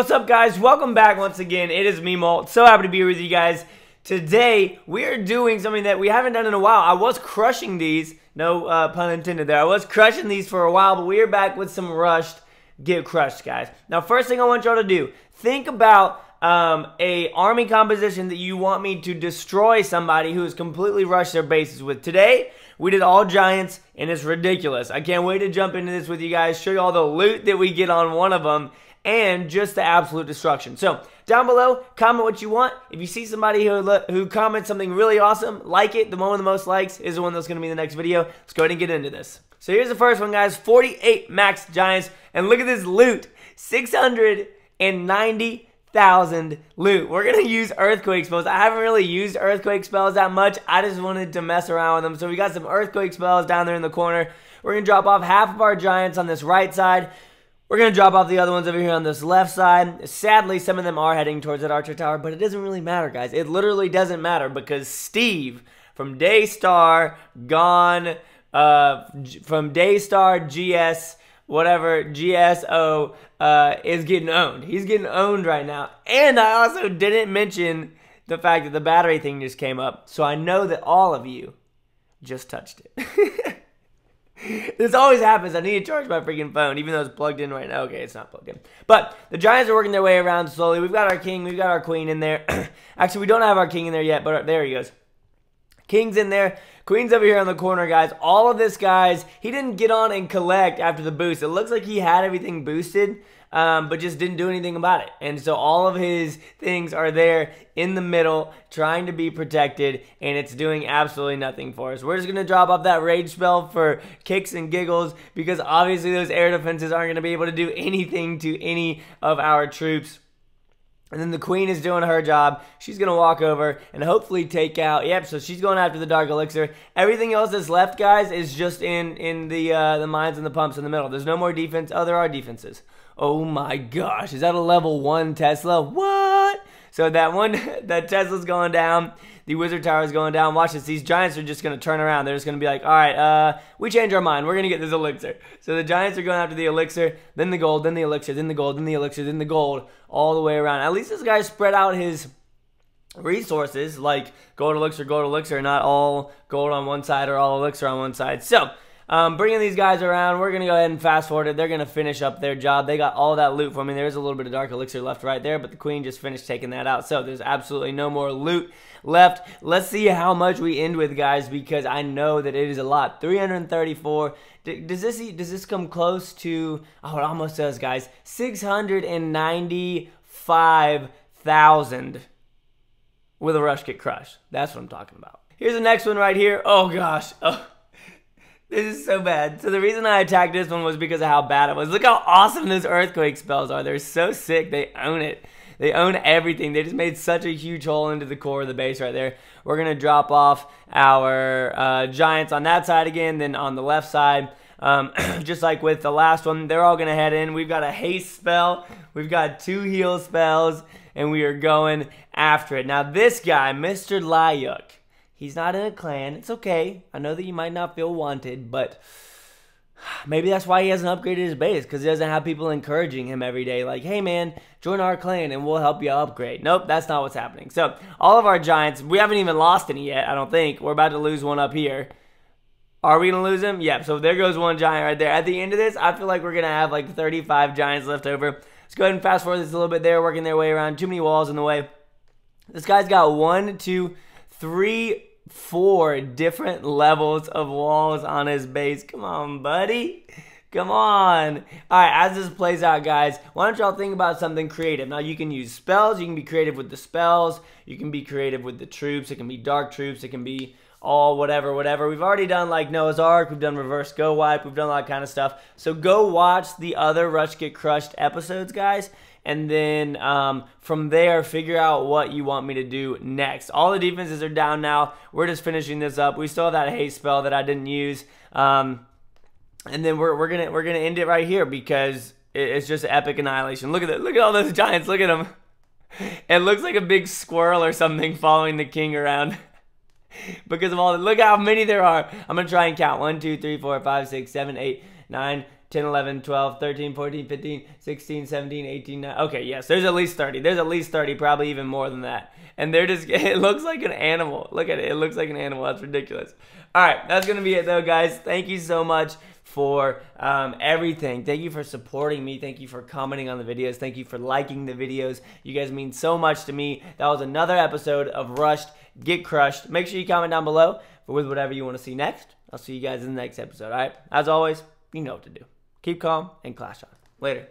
what's up, guys? Welcome back once again. It is me, Molt. So happy to be with you guys. Today, we are doing something that we haven't done in a while. I was crushing these, no uh, pun intended there. I was crushing these for a while, but we are back with some rushed get crushed, guys. Now, first thing I want y'all to do, think about um, a army composition that you want me to destroy somebody who has completely rushed their bases with. Today, we did all giants, and it's ridiculous. I can't wait to jump into this with you guys, show you all the loot that we get on one of them, and just the absolute destruction. So, down below, comment what you want. If you see somebody who, who comments something really awesome, like it. The one with the most likes is the one that's going to be in the next video. Let's go ahead and get into this. So here's the first one, guys. 48 max giants. And look at this loot. 690,000 loot. We're to use earthquake spells. I haven't really used earthquake spells that much. I just wanted to mess around with them. So we got some earthquake spells down there in the corner. We're to drop off half of our giants on this right side. We're going to drop off the other ones over here on this left side. Sadly, some of them are heading towards that Archer Tower, but it doesn't really matter, guys. It literally doesn't matter because Steve from Daystar, gone, uh, from Daystar, GS, whatever, GSO, uh, is getting owned. He's getting owned right now. And I also didn't mention the fact that the battery thing just came up, so I know that all of you just touched it. this always happens. I need to charge my freaking phone, even though it's plugged in right now. Okay, it's not plugged in. But the Giants are working their way around slowly. We've got our king, we've got our queen in there. Actually, we don't have our king in there yet, but there he goes. King's in there. Queen's over here on the corner, guys. All of this, guys, he didn't get on and collect after the boost. It looks like he had everything boosted, um, but just didn't do anything about it. And so all of his things are there in the middle, trying to be protected, and it's doing absolutely nothing for us. We're just to drop off that rage spell for kicks and giggles, because obviously those air defenses aren't to be able to do anything to any of our troops. And then the queen is doing her job. She's going to walk over and hopefully take out. Yep, so she's going after the dark elixir. Everything else that's left, guys, is just in in the uh, the mines and the pumps in the middle. There's no more defense. Oh, there are defenses. Oh my gosh, is that a level 1 Tesla? What? So that one, that Tesla's going down. The Wizard Tower's going down. Watch this. These Giants are just going to turn around. They're just going to be like, all right, uh, we change our mind. We're going to get this elixir. So the Giants are going after the elixir, then the gold, then the elixir, then the gold, then the elixir, then the gold, all the way around. At least this guy spread out his resources, like gold elixir, gold elixir, not all gold on one side or all elixir on one side. So um, bringing these guys around, we're going to go ahead and fast forward it. They're going to finish up their job. They got all that loot for me. There's a little bit of Dark Elixir left right there, but the Queen just finished taking that out. So there's absolutely no more loot left. Let's see how much we end with, guys, because I know that it is a lot. 334. Does this does this come close to? Oh, it almost does, guys. 695,000 with a rush get crushed. That's what I'm talking about. Here's the next one right here. Oh gosh. Oh. This is so bad. So the reason I attacked this one was because of how bad it was. Look how awesome those earthquake spells are. They're so sick. They own it. They own everything. They just made such a huge hole into the core of the base right there. We're going to drop off our uh, giants on that side again. Then on the left side, um, just like with the last one, they're all going to head in. We've got a haste spell. We've got two heal spells. And we are going after it. Now this guy, Mr. Lyuk He's not in a clan. It's okay. I know that you might not feel wanted, but maybe that's why he hasn't upgraded his base because he doesn't have people encouraging him every day. Like, hey man, join our clan and we'll help you upgrade. Nope, that's not what's happening. So, all of our giants, we haven't even lost any yet, I don't think. We're about to lose one up here. Are we to lose him? Yep, so there goes one giant right there. At the end of this, I feel like we're going to have like 35 giants left over. Let's go ahead and fast forward this a little bit They're working their way around. Too many walls in the way. This guy's got one, two, three four different levels of walls on his base. Come on, buddy. Come on. All right, as this plays out, guys, why don't y'all think about something creative? Now, you can use spells. You can be creative with the spells. You can be creative with the troops. It can be dark troops. It can be all whatever, whatever. We've already done like Noah's Ark. We've done reverse GoWiPe. We've done all that kind of stuff. So go watch the other Rush Get Crushed episodes, guys and then um, from there figure out what you want me to do next. All the defenses are down now. We're just finishing this up. We still have that haste spell that I didn't use, um, and then we're, we're gonna we're gonna end it right here because it's just epic annihilation. Look at that! Look at all those giants! Look at them. It looks like a big squirrel or something following the king around. because of all the, look how many there are. I'm gonna try and count. One, two, three, four, five, six, seven, eight, nine, 10, 11, 12, 13, 14, 15, 16, 17, 18, 19. Okay, yes, there's at least 30. There's at least 30, probably even more than that. And they're just, it looks like an animal. Look at it. It looks like an animal. That's ridiculous. All right, that's going to be it, though, guys. Thank you so much for um, everything. Thank you for supporting me. Thank you for commenting on the videos. Thank you for liking the videos. You guys mean so much to me. That was another episode of Rushed Get Crushed. Make sure you comment down below with whatever you want to see next. I'll see you guys in the next episode. All right. As always, you know what to do. Keep calm and clash on. Later.